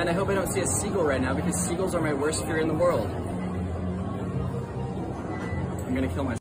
Man, I hope I don't see a seagull right now because seagulls are my worst fear in the world. I'm gonna kill myself.